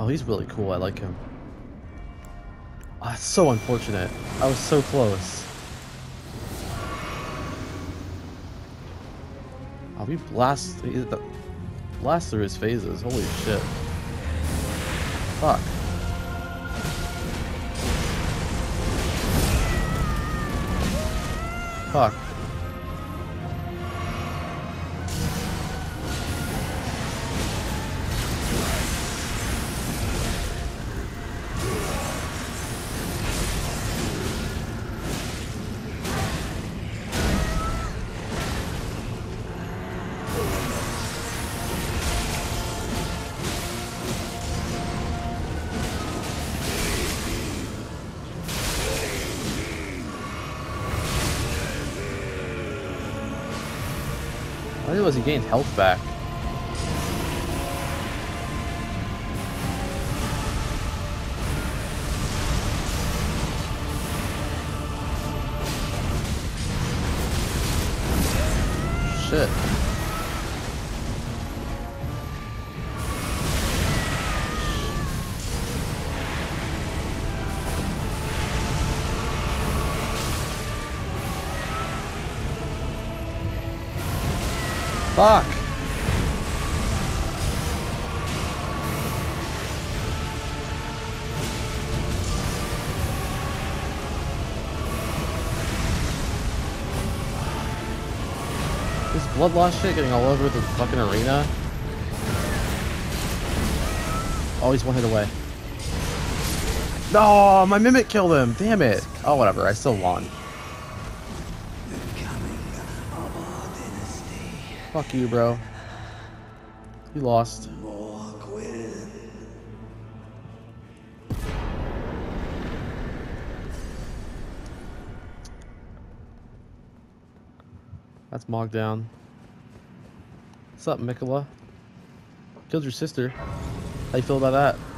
Oh, he's really cool. I like him. Ah, it's so unfortunate. I was so close. Oh, we blast, blast through his phases. Holy shit. Fuck. Fuck. Think it was he gained health back. Shit. Fuck. This blood loss shit getting all over the fucking arena. Always one hit away. No, my mimic killed him. Damn it. Oh, whatever. I still won. Fuck you, bro. You lost. That's Mohg down. What's up, Miquella? Killed your sister. How you feel about that?